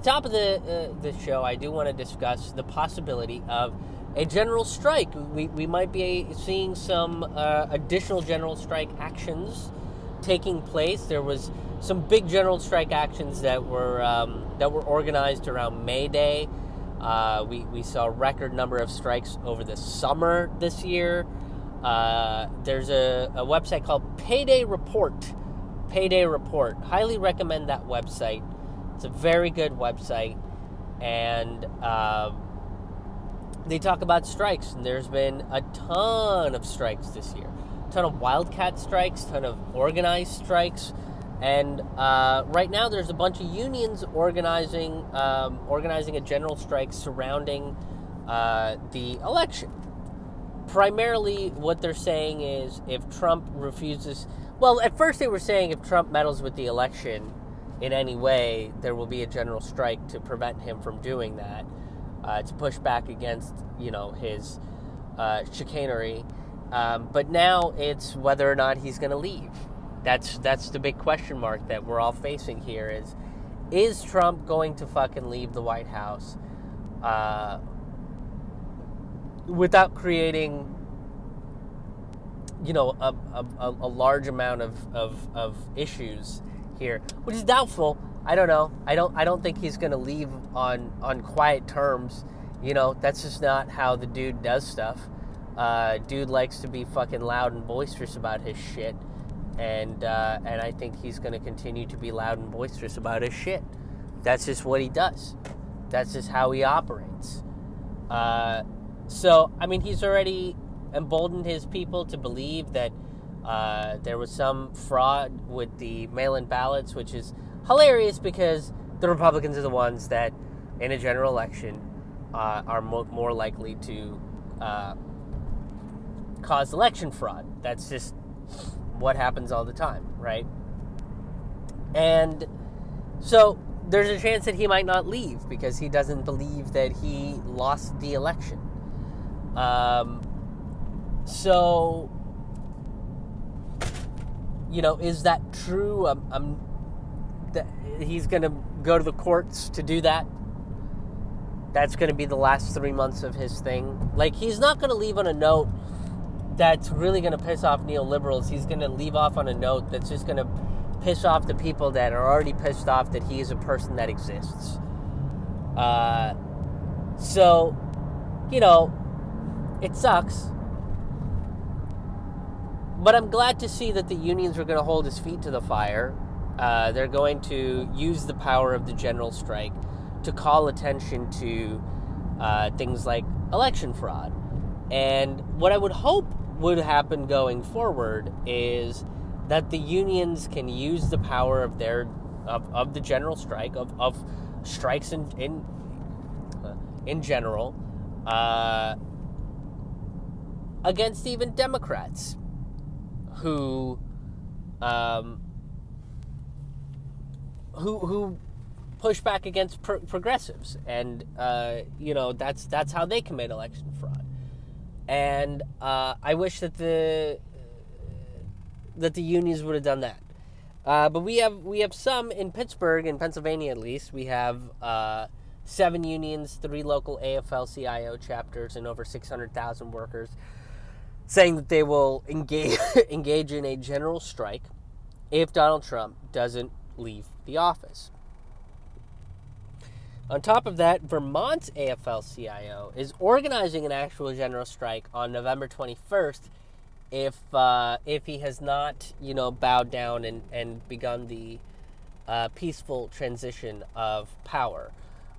the top of the uh, the show, I do want to discuss the possibility of a general strike. We, we might be seeing some uh, additional general strike actions taking place. There was some big general strike actions that were um, that were organized around May Day. Uh, we, we saw a record number of strikes over the summer this year. Uh, there's a, a website called Payday Report. Payday Report. Highly recommend that website. It's a very good website. And uh, they talk about strikes. And there's been a ton of strikes this year. A ton of wildcat strikes, ton of organized strikes. And uh, right now, there's a bunch of unions organizing um, organizing a general strike surrounding uh, the election. Primarily, what they're saying is if Trump refuses, well, at first they were saying if Trump meddles with the election in any way, there will be a general strike to prevent him from doing that, uh, to push back against you know his uh, chicanery. Um, but now it's whether or not he's going to leave that's that's the big question mark that we're all facing here is is Trump going to fucking leave the White House uh, without creating you know a, a, a large amount of, of, of issues here which is doubtful I don't know I don't I don't think he's going to leave on on quiet terms you know that's just not how the dude does stuff uh, dude likes to be fucking loud and boisterous about his shit and uh, and I think he's going to continue to be loud and boisterous about his shit. That's just what he does. That's just how he operates. Uh, so I mean, he's already emboldened his people to believe that uh, there was some fraud with the mail-in ballots, which is hilarious because the Republicans are the ones that, in a general election, uh, are mo- more likely to uh, cause election fraud. That's just what happens all the time, right? And so there's a chance that he might not leave because he doesn't believe that he lost the election. Um, so, you know, is that true? I'm, I'm he's going to go to the courts to do that. That's going to be the last three months of his thing. Like, he's not going to leave on a note that's really going to piss off neoliberals. He's going to leave off on a note that's just going to piss off the people that are already pissed off that he is a person that exists. Uh, so, you know, it sucks. But I'm glad to see that the unions are going to hold his feet to the fire. Uh, they're going to use the power of the general strike to call attention to uh, things like election fraud. And what I would hope would happen going forward is that the unions can use the power of their of, of the general strike of, of strikes in in uh, in general uh, against even Democrats who um, who who push back against pro- progressives and uh, you know that's that's how they commit election fraud and uh, I wish that the that the unions would have done that. Uh, but we have we have some in Pittsburgh, in Pennsylvania at least. We have uh, seven unions, three local AFL-CIO chapters, and over six hundred thousand workers, saying that they will engage engage in a general strike if Donald Trump doesn't leave the office. On top of that, Vermont's AFL CIO is organizing an actual general strike on November 21st if uh, if he has not, you know, bowed down and, and begun the uh, peaceful transition of power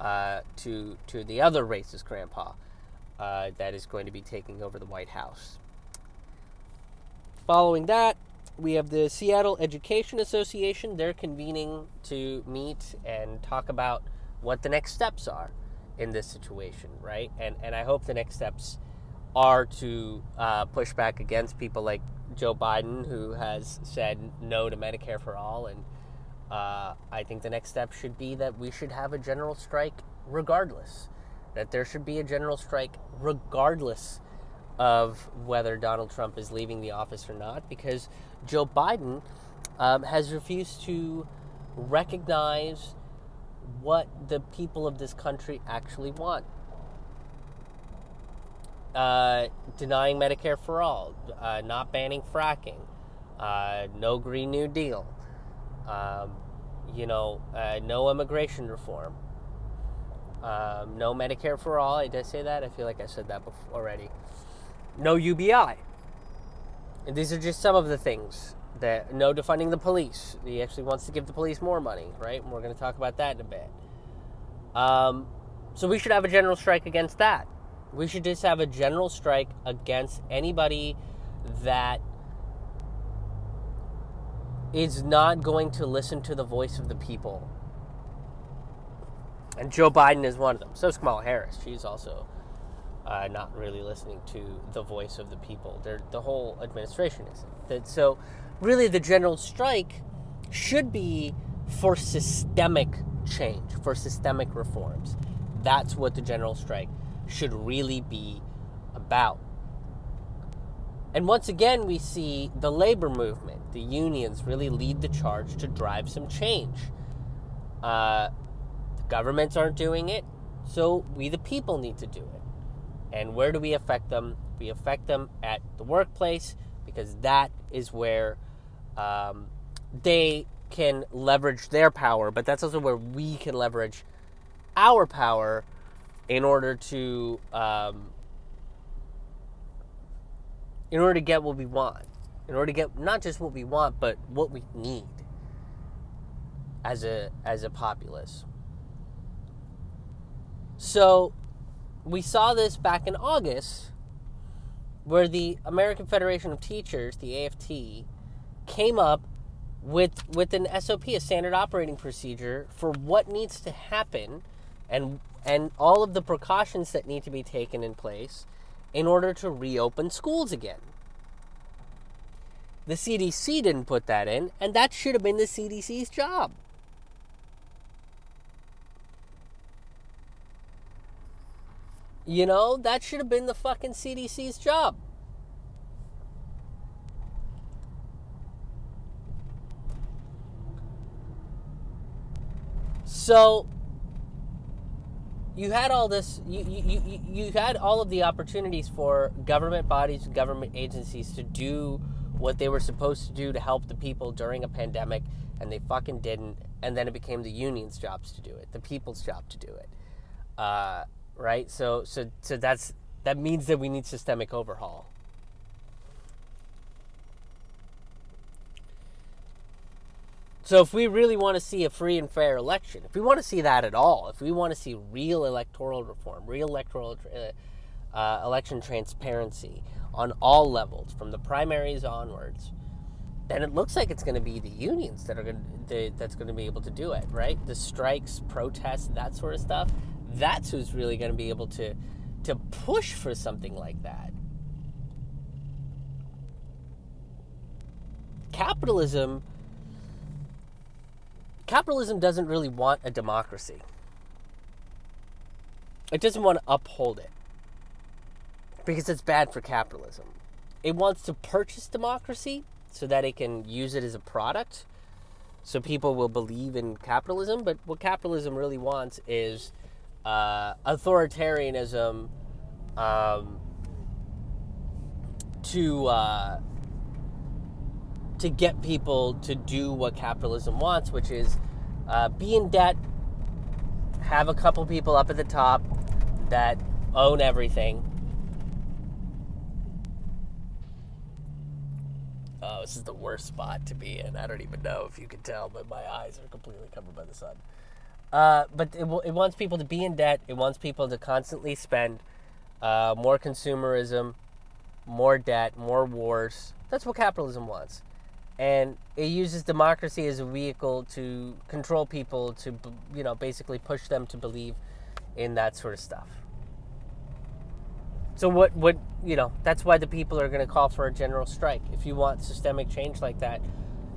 uh, to to the other racist grandpa uh, that is going to be taking over the White House. Following that, we have the Seattle Education Association. They're convening to meet and talk about what the next steps are in this situation, right? And and I hope the next steps are to uh, push back against people like Joe Biden, who has said no to Medicare for all, and uh, I think the next step should be that we should have a general strike regardless. That there should be a general strike regardless of whether Donald Trump is leaving the office or not, because Joe Biden um, has refused to recognize what the people of this country actually want. Uh, denying Medicare for all, uh, not banning fracking, uh, no Green New Deal, um, you know, uh, no immigration reform, um, no Medicare for all. I did say that. I feel like I said that before already. No UBI. And these are just some of the things that no defunding the police. He actually wants to give the police more money, right? And we're going to talk about that in a bit. Um, so we should have a general strike against that. We should just have a general strike against anybody that is not going to listen to the voice of the people. And Joe Biden is one of them. So is Kamala Harris. She's also uh, not really listening to the voice of the people. They're, the whole administration isn't. So, really, the general strike should be for systemic change, for systemic reforms. That's what the general strike should really be about. And once again, we see the labor movement, the unions really lead the charge to drive some change. Uh, the governments aren't doing it, so we, the people, need to do it. And where do we affect them? We affect them at the workplace because that is where um, they can leverage their power, but that's also where we can leverage our power in order to um, in order to get what we want, in order to get not just what we want, but what we need as a as a populace. So we saw this back in August where the American Federation of Teachers, the AFT, came up with with an SOP, a standard operating procedure for what needs to happen and and all of the precautions that need to be taken in place in order to reopen schools again. The CDC didn't put that in, and that should have been the CDC's job. You know, that should have been the fucking CDC's job. So you had all this you, you, you, you had all of the opportunities for government bodies government agencies to do what they were supposed to do to help the people during a pandemic and they fucking didn't and then it became the union's jobs to do it the people's job to do it uh, right? So so so that's that means that we need systemic overhaul. So if we really want to see a free and fair election, if we want to see that at all, if we want to see real electoral reform, real electoral uh, uh, election transparency on all levels, from the primaries onwards, then it looks like it's going to be the unions that are going to, that's going to be able to do it, right? The strikes, protests, that sort of stuff that's who's really going to be able to to push for something like that. Capitalism capitalism doesn't really want a democracy. It doesn't want to uphold it because it's bad for capitalism. It wants to purchase democracy so that it can use it as a product so people will believe in capitalism, but what capitalism really wants is uh, authoritarianism um, to uh, to get people to do what capitalism wants, which is uh, be in debt, have a couple people up at the top that own everything. Oh, this is the worst spot to be in. I don't even know if you can tell, but my eyes are completely covered by the sun. Uh, but it, it wants people to be in debt. It wants people to constantly spend uh, more consumerism, more debt, more wars. That's what capitalism wants. And it uses democracy as a vehicle to control people, to, you know, basically push them to believe in that sort of stuff. So what, what, you know, that's why the people are going to call for a general strike. If you want systemic change like that,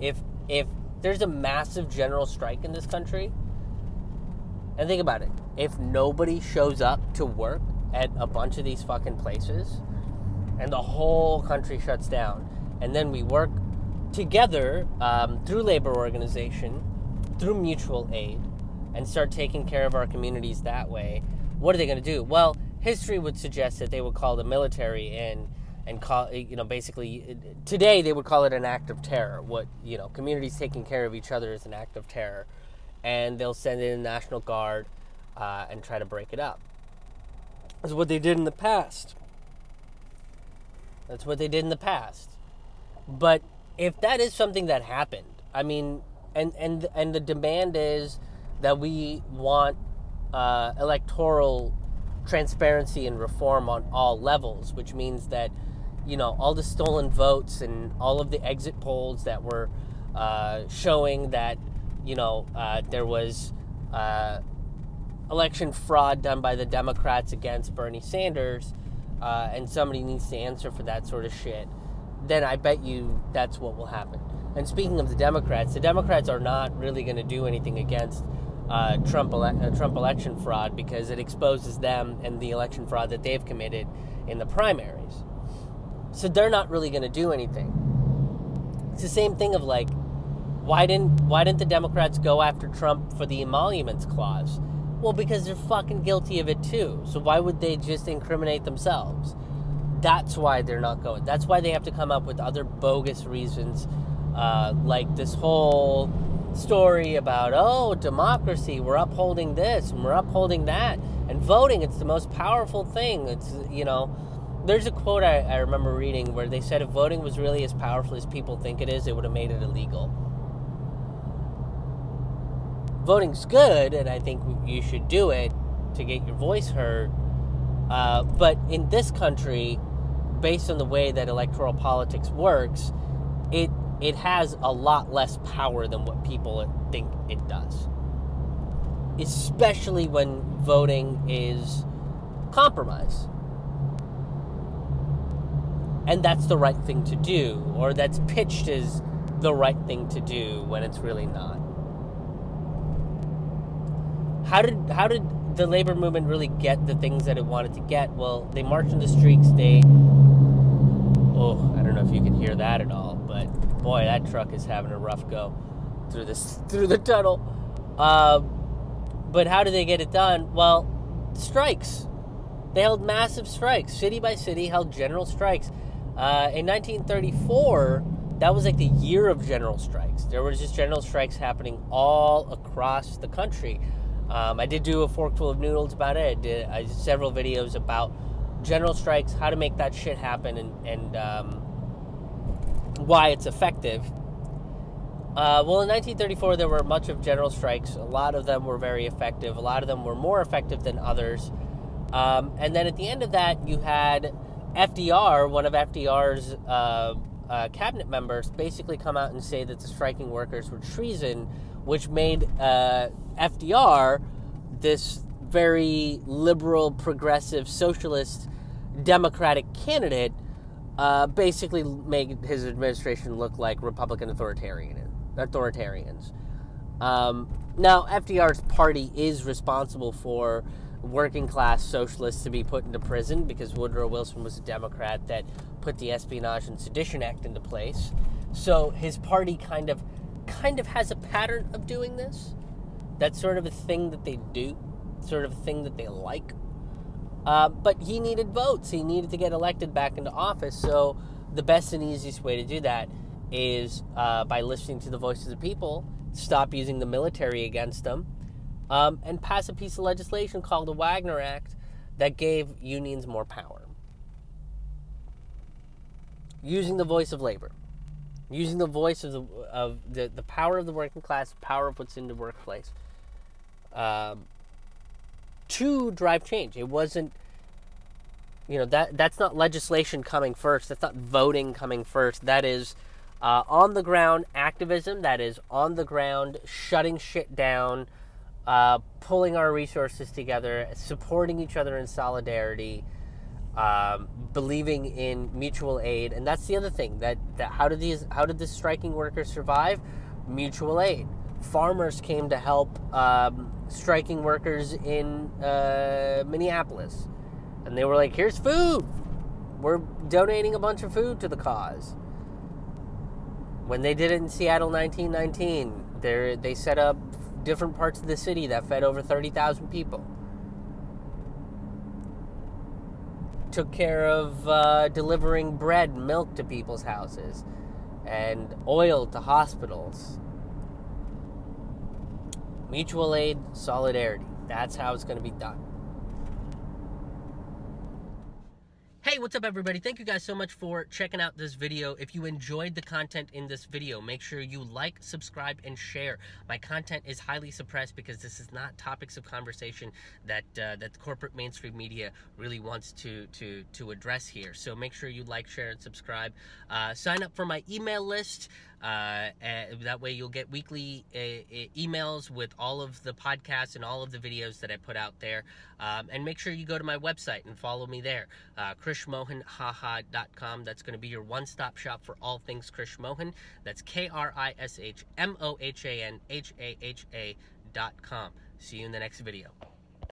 if, if there's a massive general strike in this country, and think about it if nobody shows up to work at a bunch of these fucking places and the whole country shuts down, and then we work together um, through labor organization, through mutual aid, and start taking care of our communities that way, what are they going to do? Well, history would suggest that they would call the military in and call you know basically today they would call it an act of terror. What you know, communities taking care of each other is an act of terror, and they'll send in the National Guard uh, and try to break it up. That's what they did in the past. That's what they did in the past. But if that is something that happened, I mean, and and and the demand is that we want uh, electoral transparency and reform on all levels, which means that you know all the stolen votes and all of the exit polls that were uh, showing that you know uh, there was uh, election fraud done by the Democrats against Bernie Sanders, uh, and somebody needs to answer for that sort of shit. Then I bet you that's what will happen. And speaking of the Democrats, the Democrats are not really going to do anything against uh, Trump, ele- uh, Trump election fraud because it exposes them and the election fraud that they've committed in the primaries. So they're not really going to do anything. It's the same thing of like, why didn't why didn't the Democrats go after Trump for the emoluments clause? Well, because they're fucking guilty of it too. So why would they just incriminate themselves? That's why they're not going. That's why they have to come up with other bogus reasons, uh, like this whole story about oh democracy we're upholding this and we're upholding that and voting it's the most powerful thing it's you know there's a quote I, I remember reading where they said if voting was really as powerful as people think it is it would have made it illegal voting's good and i think you should do it to get your voice heard uh, but in this country based on the way that electoral politics works it it has a lot less power than what people think it does. Especially when voting is compromise. And that's the right thing to do, or that's pitched as the right thing to do when it's really not. How did how did the labor movement really get the things that it wanted to get? Well, they marched in the streets, they oh, I don't know if you can hear that at all, but boy, that truck is having a rough go through this through the tunnel. Uh, but how did they get it done? Well, strikes. They held massive strikes. City by city held general strikes. Uh, in 1934, that was like the year of general strikes. There was just general strikes happening all across the country. Um, I did do a Fork Full of Noodles about it. I did, I did several videos about general strikes, how to make that shit happen, and, and um, why it's effective. Uh, well, in 1934, there were much of general strikes. A lot of them were very effective. A lot of them were more effective than others. Um, and then at the end of that, you had FDR, one of FDR's uh, uh, cabinet members, basically come out and say that the striking workers were treason, which made uh, FDR this very liberal, progressive, socialist, democratic candidate uh, basically made his administration look like Republican authoritarian authoritarians. Um, now, FDR's party is responsible for working class socialists to be put into prison because Woodrow Wilson was a Democrat that put the Espionage and Sedition Act into place. So his party kind of kind of has a pattern of doing this. That's sort of a thing that they do, sort of a thing that they like. Uh, but he needed votes. He needed to get elected back into office. So the best and easiest way to do that is uh, by listening to the voices of people, stop using the military against them, um, and pass a piece of legislation called the Wagner Act that gave unions more power. Using the voice of labor, using the voice of the, of the, the power of the working class, power of what's in the workplace. Um, to drive change. It wasn't you know that that's not legislation coming first. That's not voting coming first. That is uh, on the ground activism. That is on the ground shutting shit down, uh, pulling our resources together, supporting each other in solidarity, um, believing in mutual aid. And that's the other thing. That that how did these how did the striking workers survive? Mutual aid. Farmers came to help um, striking workers in uh, Minneapolis. And they were like, here's food. We're donating a bunch of food to the cause. When they did it in Seattle 1919, they they set up different parts of the city that fed over 30,000 people. Took care of uh, delivering bread and milk to people's houses and oil to hospitals. Mutual aid, solidarity. That's how it's going to be done. Hey, what's up everybody? Thank you guys so much for checking out this video. If you enjoyed the content in this video, make sure you like, subscribe, and share. My content is highly suppressed because this is not topics of conversation that uh, that corporate mainstream media really wants to to to address here. So make sure you like, share, and subscribe. Uh, sign up for my email list. Uh, that way you'll get weekly uh, emails with all of the podcasts and all of the videos that I put out there. Um, and make sure you go to my website and follow me there, uh, krishmohanhaha.com. That's going to be your one-stop shop for all things Krish Mohan. That's K-R-I-S-H-M-O-H-A-N-H-A-H-A dot com. See you in the next video.